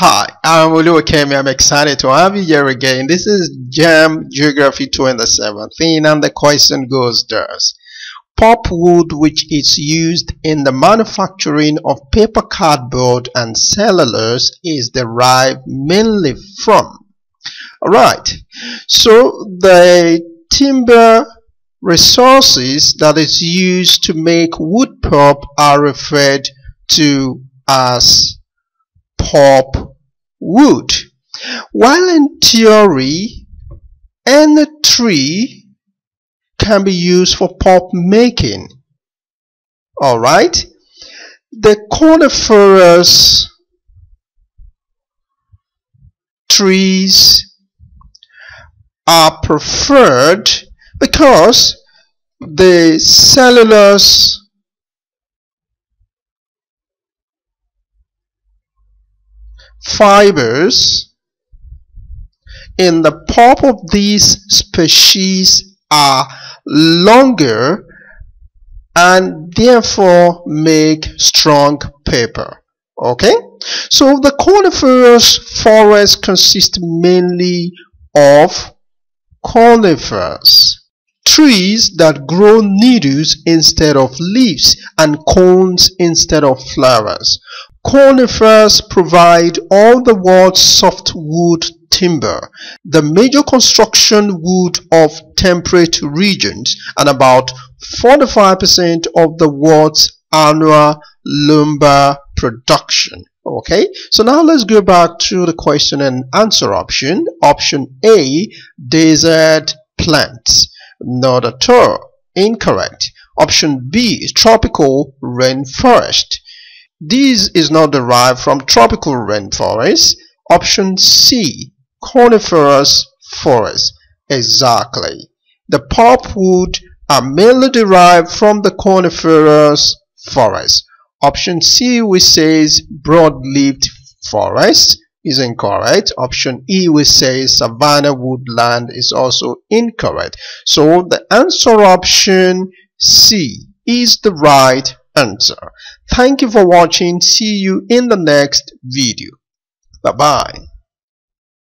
Hi, I'm Oluwakemi. I'm excited to have you here again. This is JAMB Geography 2017 and the question goes thus. Pulpwood which is used in the manufacturing of paper cardboard and cellulose is derived mainly from. Alright, so the timber resources that is used to make wood pulp are referred to as pulp wood. While in theory, any tree can be used for pulp making. Alright? The coniferous trees are preferred because the cellulose fibers in the pulp of these species are longer and therefore make strong paper okay? So the coniferous forest consists mainly of conifers trees that grow needles instead of leaves and cones instead of flowers Conifers provide all the world's softwood timber, the major construction wood of temperate regions, and about 45% of the world's annual lumber production. Okay, so now let's go back to the question and answer option. Option A, desert plants. Not at all. Incorrect. Option B, tropical rainforest. This is not derived from tropical rainforest. Option C, coniferous forest. Exactly. The pulpwood are mainly derived from the coniferous forest. Option C which says broad-leaved forest is incorrect. Option E which says savanna woodland is also incorrect. So the answer option C is the right answer. Thank you for watching. See you in the next video. Bye-bye.